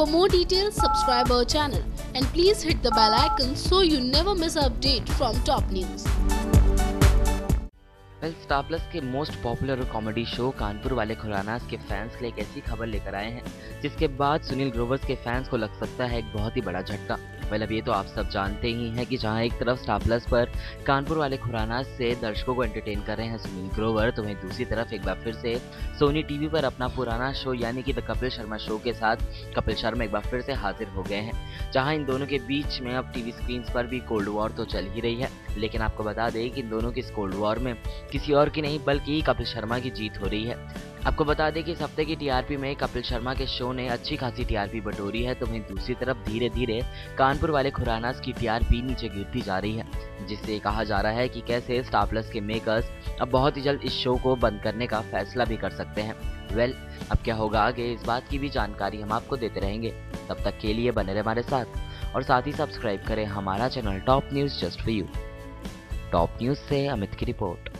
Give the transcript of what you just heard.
For more details, subscribe our channel and please hit the bell icon so you never miss an update from top news. Well Star Plus के most popular comedy show Kanpur वाले खुरानास के fans के लिए एक ऐसी खबर लेकर आए हैं जिसके बाद सुनील ग्रोवर्स के फैंस को लग सकता है एक बहुत ही बड़ा झटका वेल अब ये तो आप सब जानते ही हैं कि जहाँ एक तरफ़ स्टार प्लस पर कानपुर वाले खुराना से दर्शकों को एंटरटेन कर रहे हैं सुनील ग्रोवर तो वहीं दूसरी तरफ़ एक बार फिर से सोनी टीवी पर अपना पुराना शो यानी कि द कपिल शर्मा शो के साथ कपिल शर्मा एक बार फिर से हाजिर हो गए हैं। जहाँ इन दोनों के बीच में अब टीवी स्क्रीन पर भी कोल्ड वॉर तो चल ही रही है, लेकिन आपको बता दें कि इन दोनों की इस कोल्ड वॉर में किसी और की नहीं, बल्कि कपिल शर्मा की जीत हो रही है। आपको बता दें कि इस हफ़्ते की टीआरपी में कपिल शर्मा के शो ने अच्छी खासी टीआरपी बटोरी है तो वहीं दूसरी तरफ़ धीरे धीरे कानपुर वाले खुरानास की टीआरपी नीचे गिरती जा रही है जिससे कहा जा रहा है कि कैसे स्टार प्लस के मेकर्स अब बहुत ही जल्द इस शो को बंद करने का फैसला भी कर सकते हैं। वेल well, अब क्या होगा आगे? इस बात की भी जानकारी हम आपको देते रहेंगे। तब तक के लिए बने रहे हमारे साथ और साथ ही सब्सक्राइब करें हमारा channel top news just for you. Top news से अमित की रिपोर्ट।